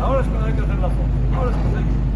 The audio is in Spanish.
ahora, es cuando hay que hacer la foto.